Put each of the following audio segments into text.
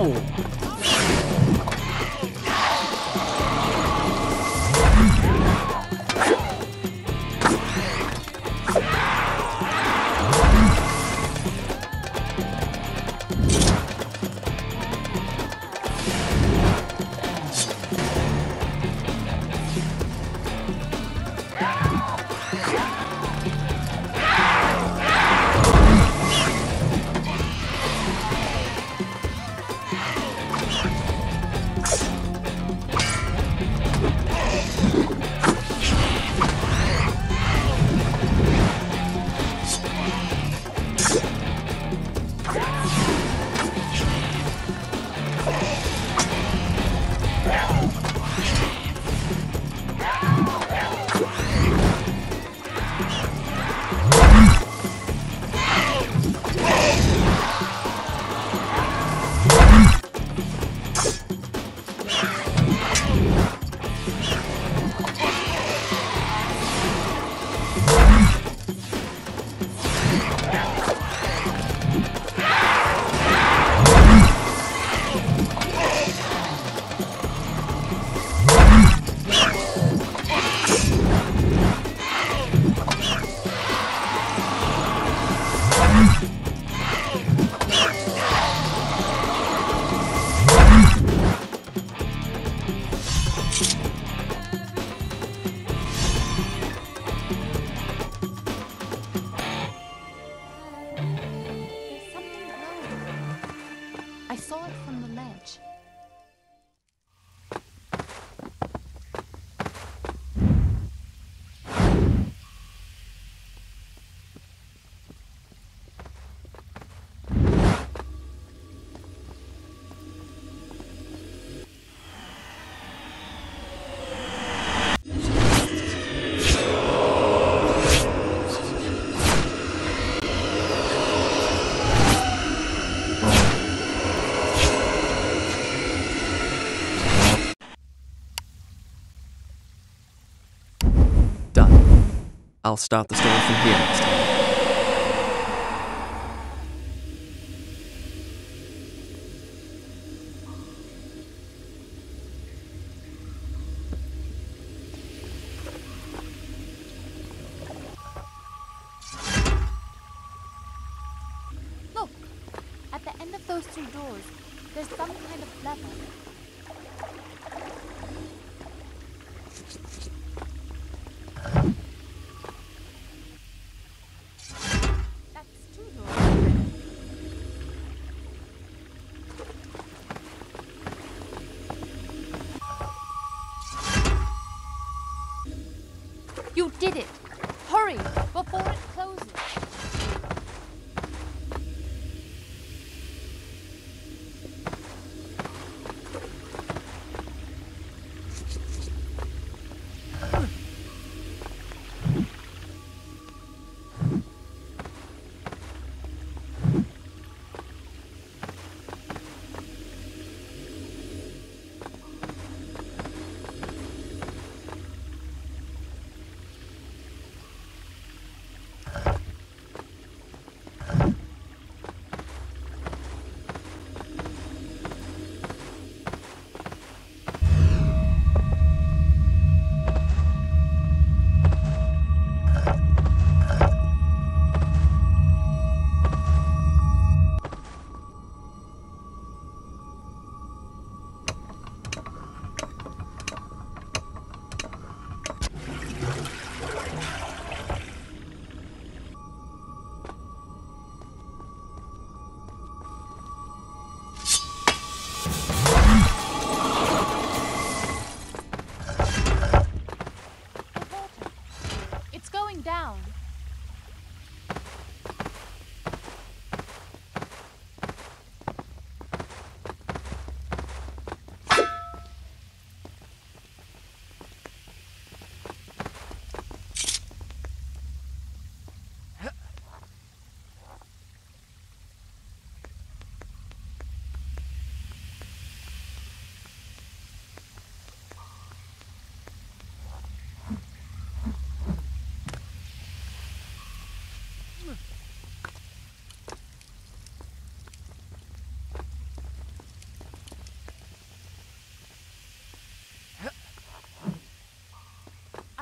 そ。I'll start the story from here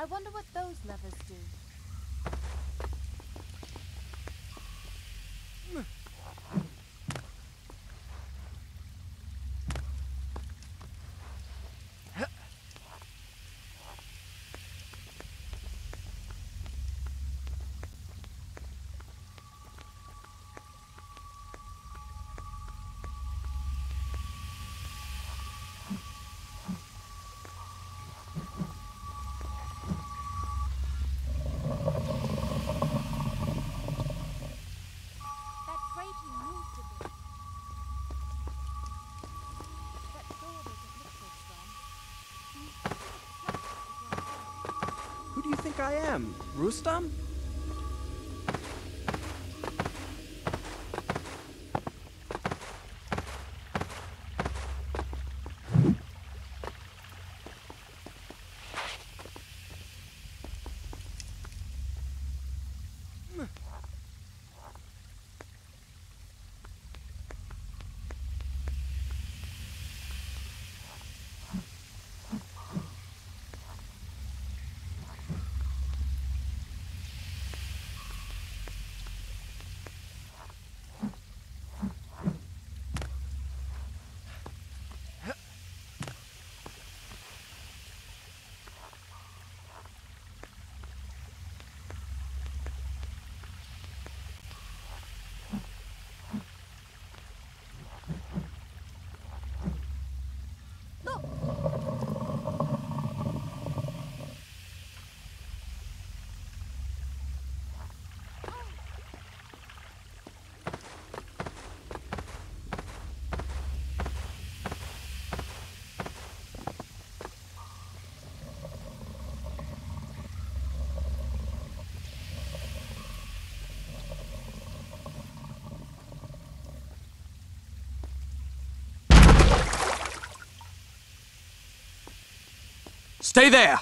I wonder what those levers do. I am? Rustam? Stay there!